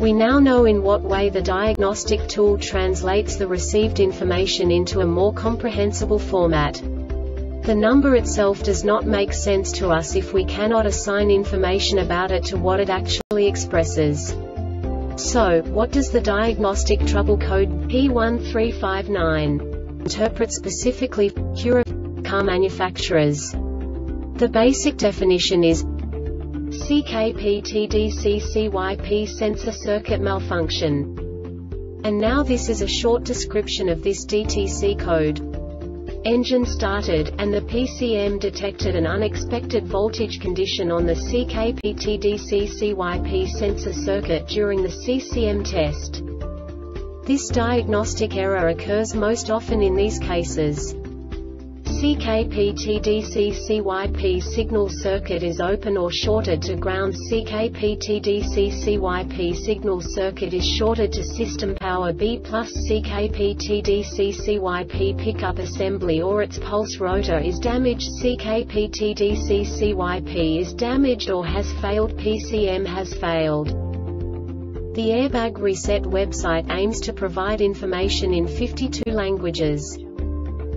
We now know in what way the diagnostic tool translates the received information into a more comprehensible format. The number itself does not make sense to us if we cannot assign information about it to what it actually expresses. So, what does the diagnostic trouble code P1359 interpret specifically for car manufacturers? The basic definition is CKPTDCCYP sensor circuit malfunction. And now this is a short description of this DTC code. Engine started, and the PCM detected an unexpected voltage condition on the CKPTDCCYP sensor circuit during the CCM test. This diagnostic error occurs most often in these cases. CKPTDCCYP signal circuit is open or shorted to ground CKPTDCCYP signal circuit is shorted to system power B plus CKPTDCCYP pickup assembly or its pulse rotor is damaged CKPTDCCYP is damaged or has failed PCM has failed. The Airbag Reset website aims to provide information in 52 languages.